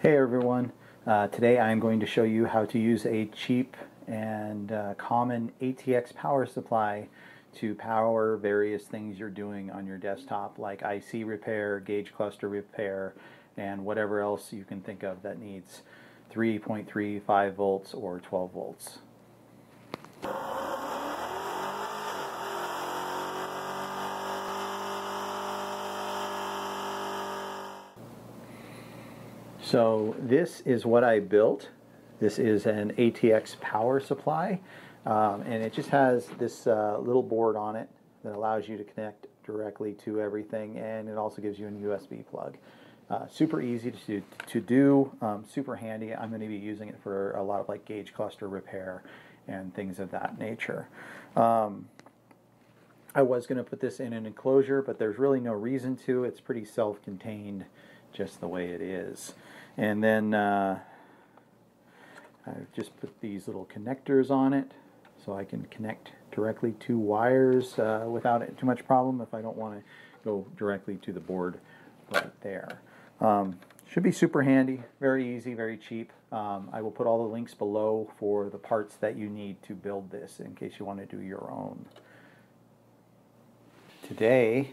Hey everyone, uh, today I'm going to show you how to use a cheap and uh, common ATX power supply to power various things you're doing on your desktop like IC repair, gauge cluster repair, and whatever else you can think of that needs 3.35 volts or 12 volts. So this is what I built. This is an ATX power supply um, and it just has this uh, little board on it that allows you to connect directly to everything and it also gives you a USB plug. Uh, super easy to, to do, um, super handy. I'm going to be using it for a lot of like gauge cluster repair and things of that nature. Um, I was going to put this in an enclosure, but there's really no reason to. It's pretty self-contained just the way it is. And then uh, I've just put these little connectors on it so I can connect directly to wires uh, without too much problem if I don't want to go directly to the board right there. Um, should be super handy, very easy, very cheap. Um, I will put all the links below for the parts that you need to build this in case you want to do your own. Today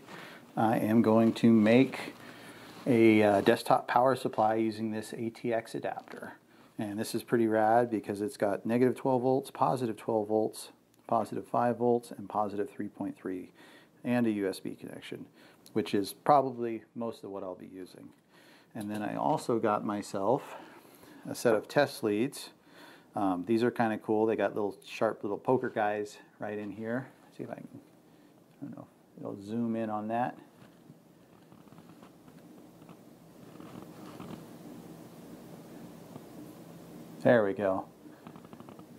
I am going to make a uh, desktop power supply using this ATX adapter. And this is pretty rad because it's got negative 12 volts, positive 12 volts, positive 5 volts, and positive 3.3, and a USB connection, which is probably most of what I'll be using. And then I also got myself a set of test leads. Um, these are kind of cool. They got little sharp little poker guys right in here. Let's see if I can, I don't know, it'll zoom in on that. There we go.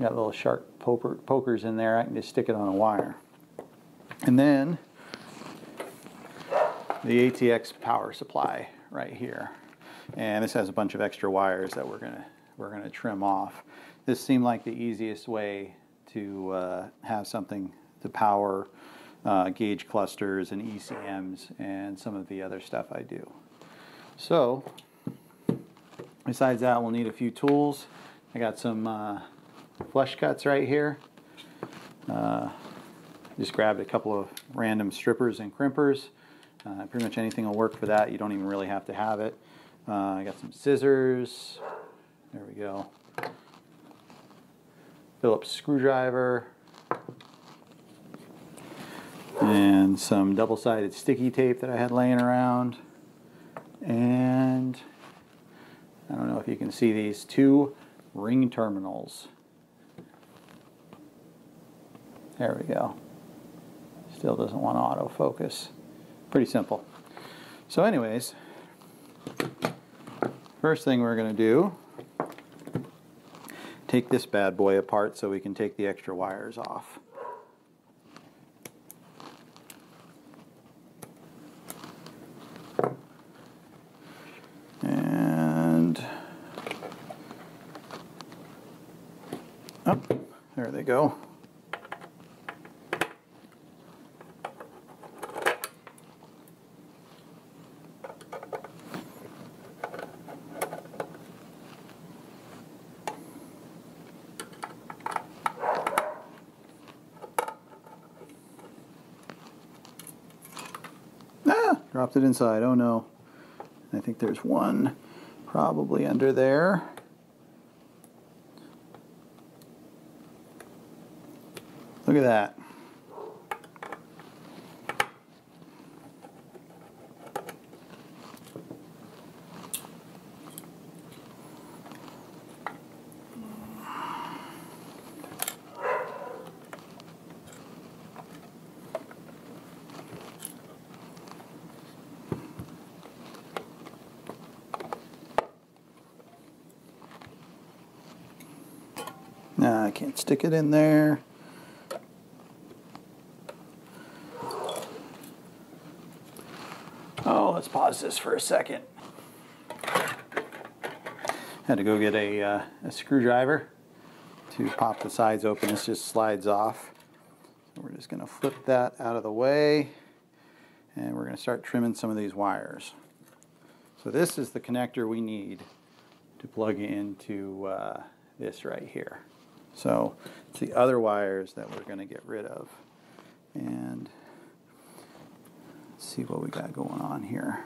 Got little sharp poker, pokers in there. I can just stick it on a wire. And then the ATX power supply right here. And this has a bunch of extra wires that we're gonna we're gonna trim off. This seemed like the easiest way to uh, have something to power uh, gauge clusters and ECMs and some of the other stuff I do. So besides that, we'll need a few tools. I got some uh, flush cuts right here. Uh, just grabbed a couple of random strippers and crimpers. Uh, pretty much anything will work for that. You don't even really have to have it. Uh, I got some scissors. There we go. Phillips screwdriver. And some double-sided sticky tape that I had laying around. And I don't know if you can see these two ring terminals. There we go. Still doesn't want to autofocus. Pretty simple. So anyways, first thing we're going to do, take this bad boy apart so we can take the extra wires off. Oh, there they go. Ah, dropped it inside. Oh no. I think there's one probably under there. Look at that. Now I can't stick it in there. Oh, let's pause this for a second. Had to go get a, uh, a screwdriver to pop the sides open. This just slides off. So we're just going to flip that out of the way and we're going to start trimming some of these wires. So this is the connector we need to plug into uh, this right here. So it's the other wires that we're going to get rid of. And see what we got going on here.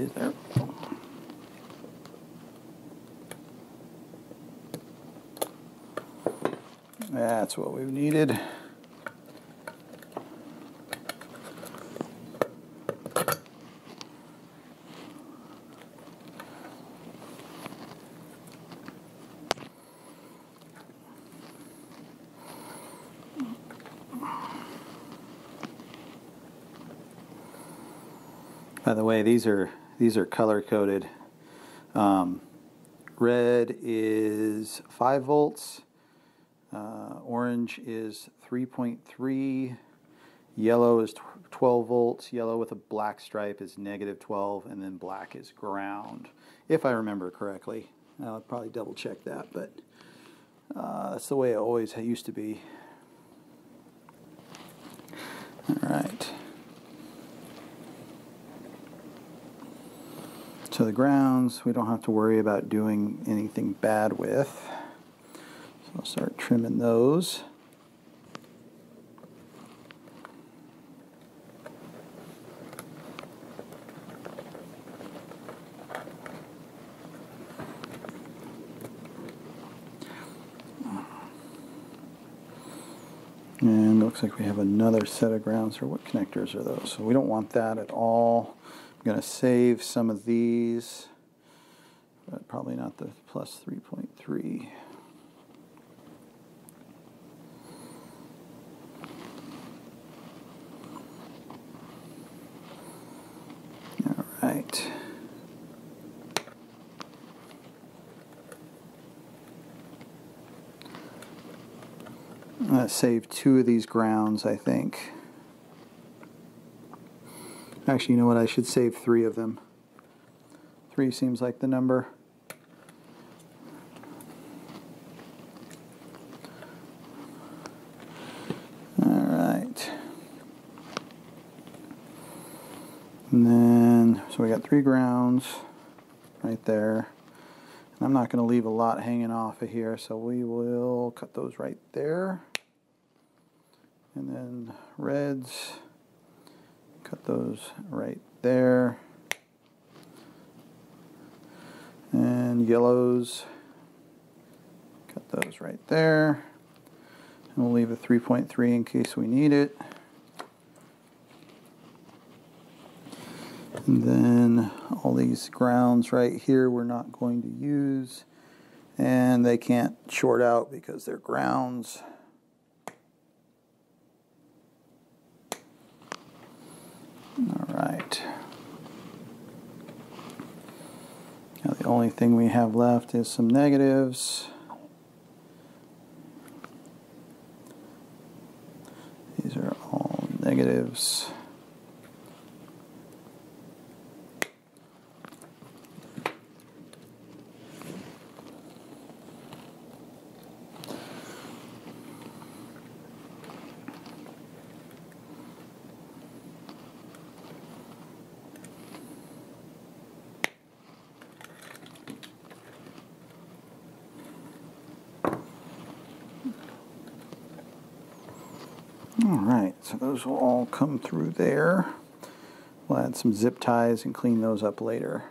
There? That's what we needed. These are these are color coded. Um, red is five volts. Uh, orange is 3.3. Yellow is 12 volts. Yellow with a black stripe is negative 12, and then black is ground, if I remember correctly. I'll probably double check that, but uh, that's the way it always used to be. All right. So the grounds, we don't have to worry about doing anything bad with. So I'll start trimming those. And looks like we have another set of grounds. Or what connectors are those? So we don't want that at all. Going to save some of these, but probably not the plus 3.3. All right. I'm save two of these grounds, I think. Actually, you know what? I should save three of them. Three seems like the number. All right. And then, so we got three grounds right there. And I'm not going to leave a lot hanging off of here, so we will cut those right there. And then reds, cut those right there. And yellows, cut those right there. And we'll leave a 3.3 in case we need it. And then all these grounds right here we're not going to use. And they can't short out because they're grounds. All right. Now the only thing we have left is some negatives. These are all negatives. All right, so those will all come through there. We'll add some zip ties and clean those up later.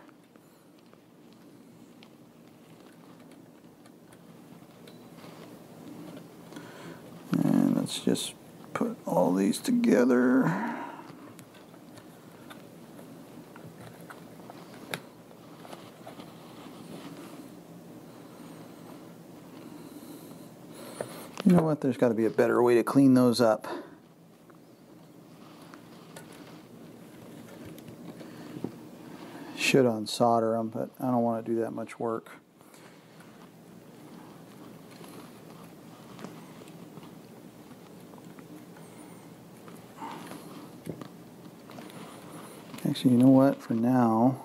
And let's just put all these together. You know what? There's got to be a better way to clean those up. Should unsolder them, but I don't want to do that much work. Actually, you know what? For now,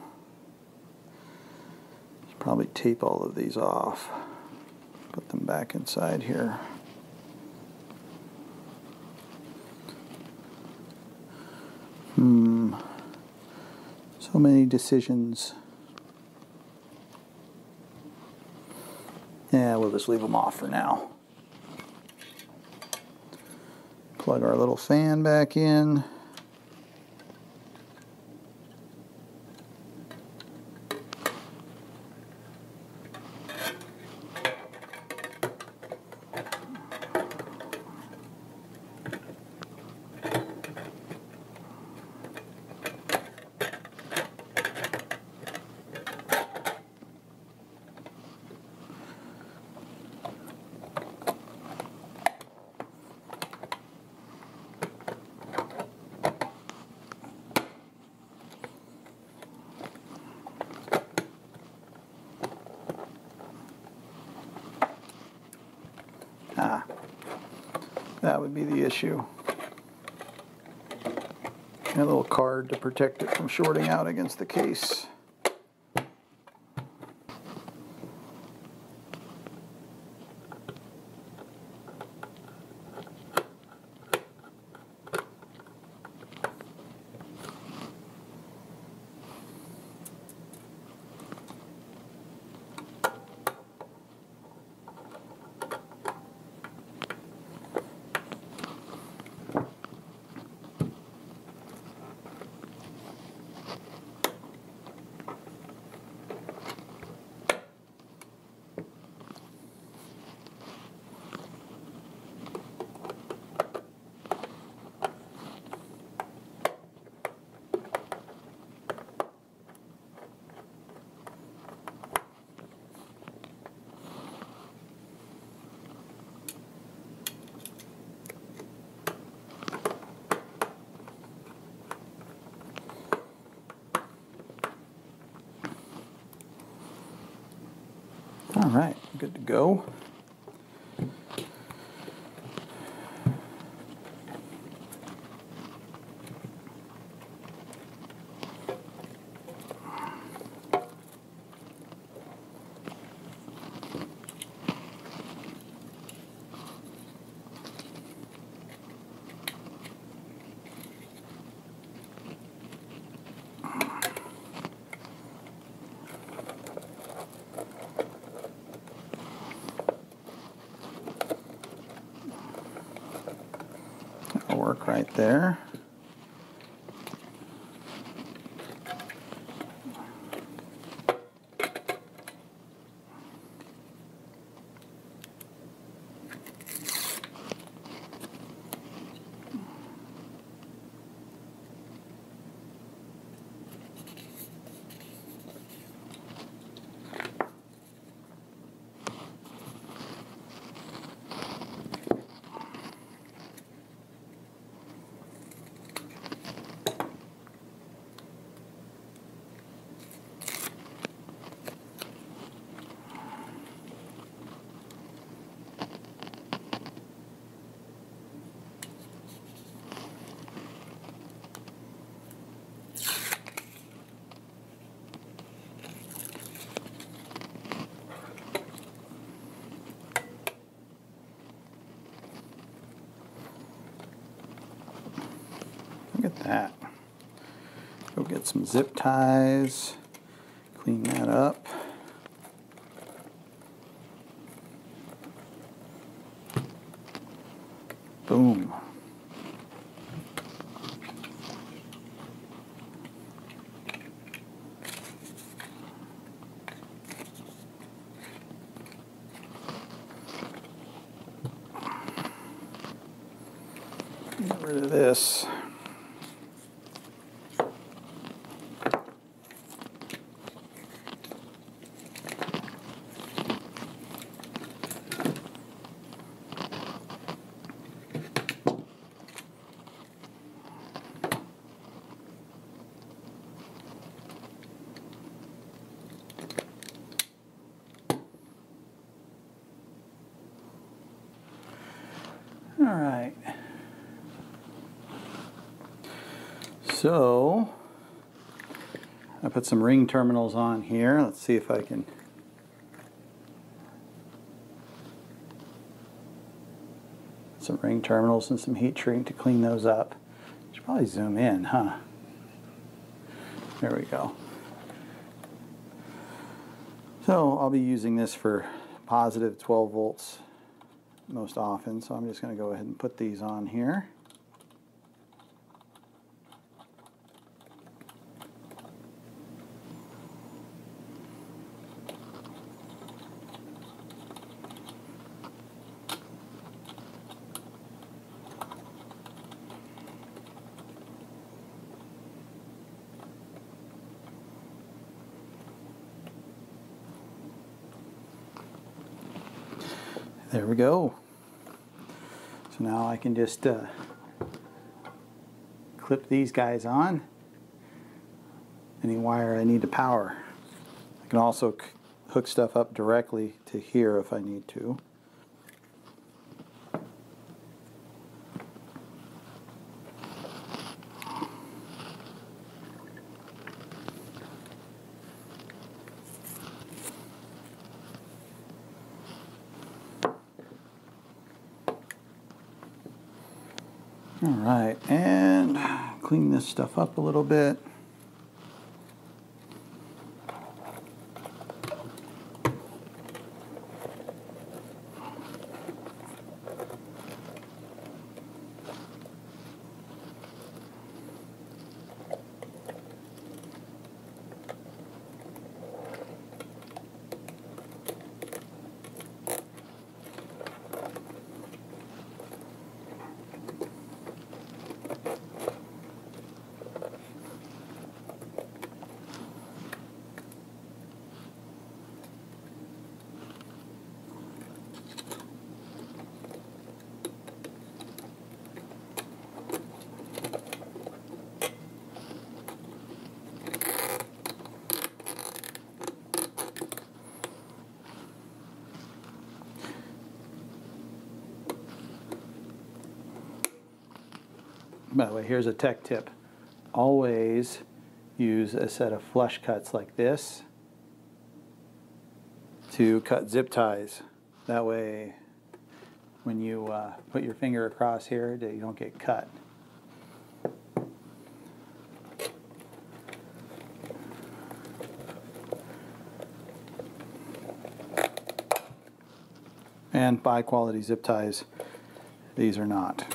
Probably tape all of these off. Put them back inside here. So many decisions. Yeah, we'll just leave them off for now. Plug our little fan back in. Ah, that would be the issue. And a little card to protect it from shorting out against the case. All right, good to go. Work right there. Look at that. Go get some zip ties, clean that up. Boom. Get rid of this. All right. So, I put some ring terminals on here. Let's see if I can some ring terminals and some heat shrink to clean those up. Should probably zoom in, huh? There we go. So I'll be using this for positive 12 volts most often. So I'm just going to go ahead and put these on here. We go. So now I can just uh, clip these guys on. Any wire I need to power. I can also hook stuff up directly to here if I need to. All right, and clean this stuff up a little bit. By the way, here's a tech tip. Always use a set of flush cuts like this to cut zip ties. That way, when you uh, put your finger across here, that you don't get cut. And buy quality zip ties. These are not.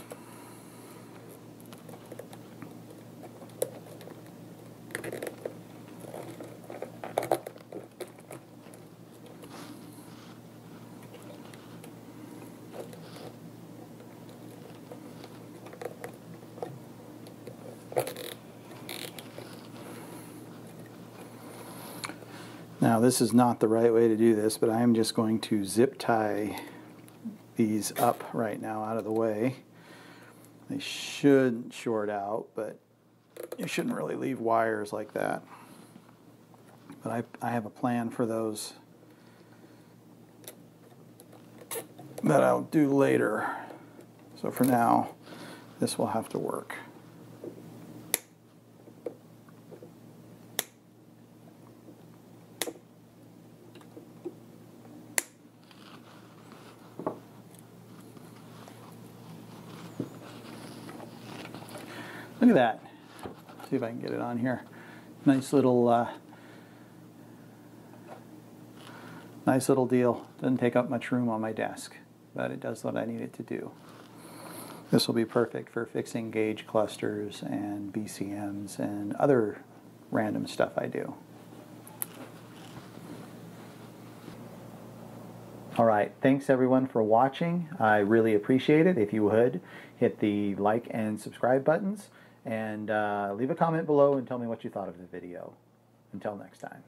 Now this is not the right way to do this, but I am just going to zip tie these up right now out of the way. They should short out, but you shouldn't really leave wires like that. But I, I have a plan for those that I'll do later. So for now, this will have to work. Look at that. See if I can get it on here. Nice little, uh, nice little deal. Doesn't take up much room on my desk, but it does what I need it to do. This will be perfect for fixing gauge clusters and BCMs and other random stuff I do. All right, thanks everyone for watching. I really appreciate it. If you would, hit the like and subscribe buttons and uh, leave a comment below and tell me what you thought of the video. Until next time.